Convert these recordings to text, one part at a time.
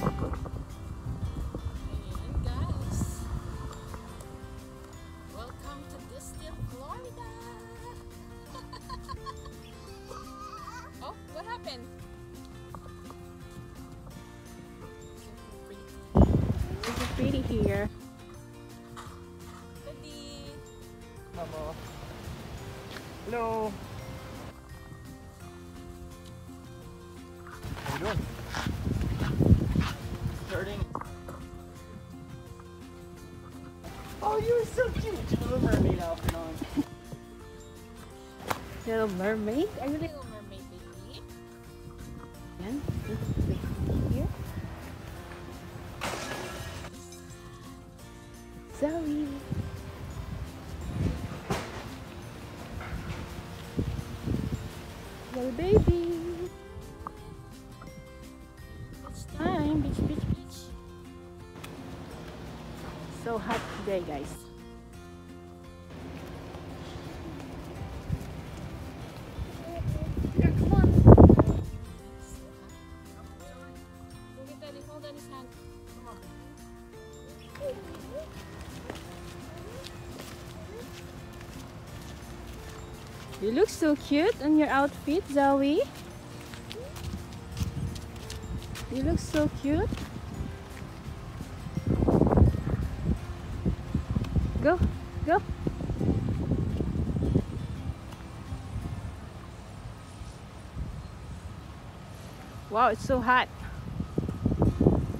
And guys, welcome to Destin, Florida. oh, what happened? It's here. Hello. Hello. Little mermaid. Are you little mermaid baby? Yan. Here. Zoey. Little baby. It's time. Beach, beach, beach. So hot today, guys. You look so cute in your outfit, Zoey. You look so cute. Go, go. Wow, it's so hot.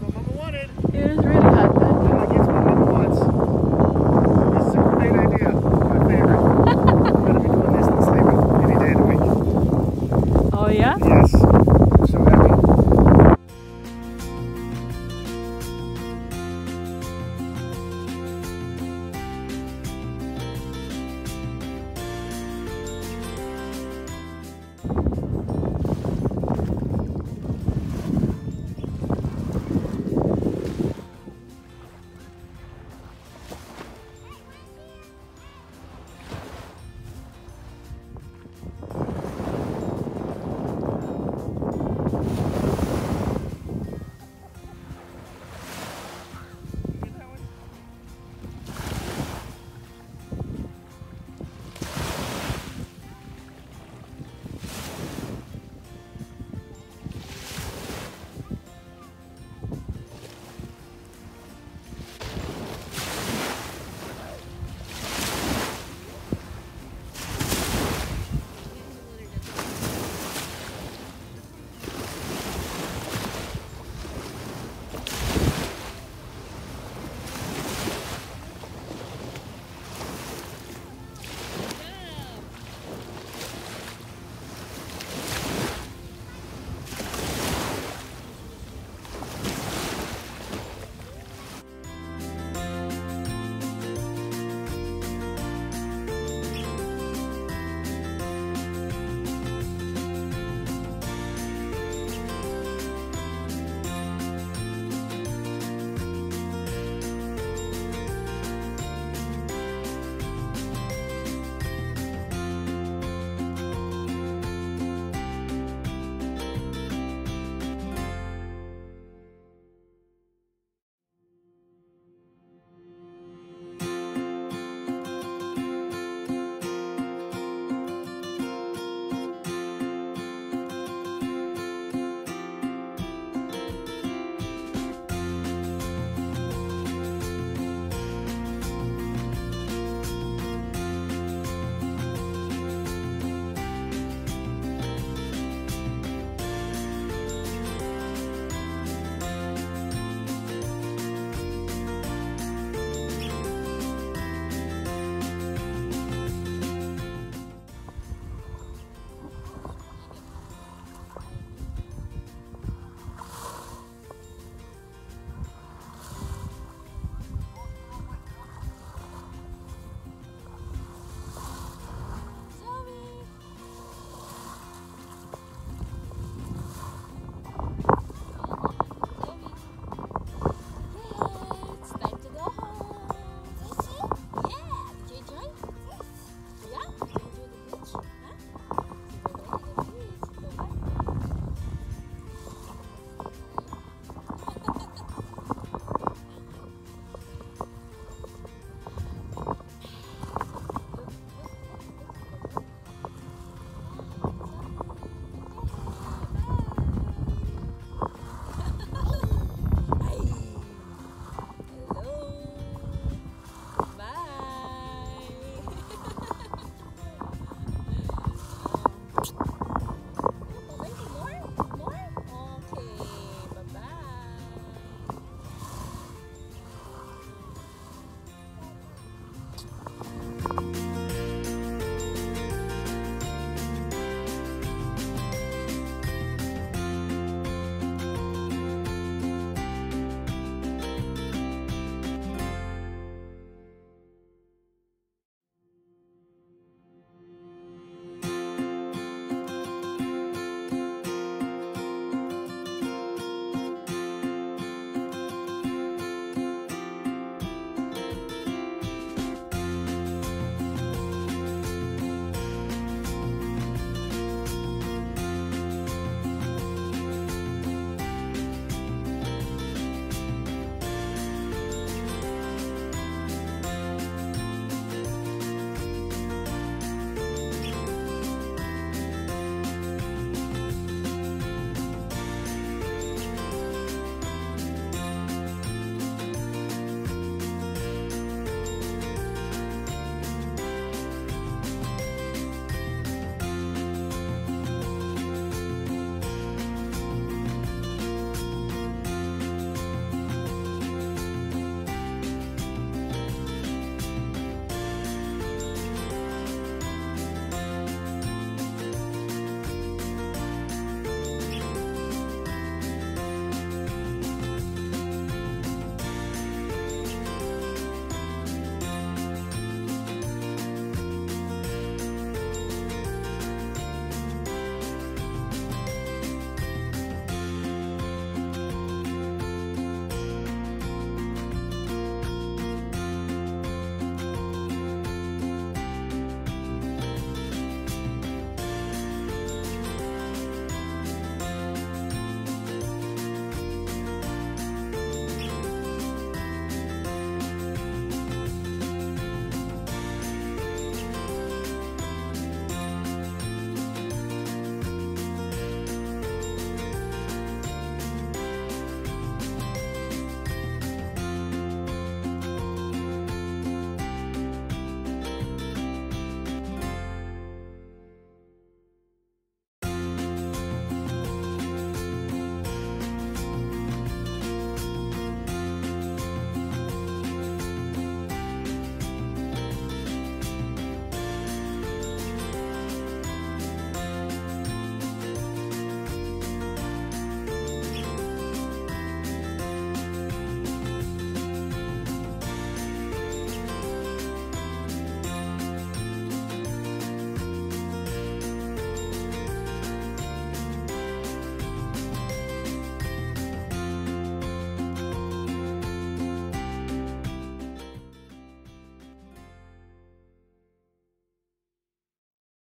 Mama wanted. It is really